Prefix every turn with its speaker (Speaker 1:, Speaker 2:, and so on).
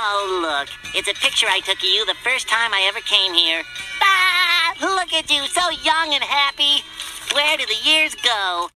Speaker 1: Oh, look. It's a picture I took of you the first time I ever came here. Ah, look at you, so young and happy. Where do the years go?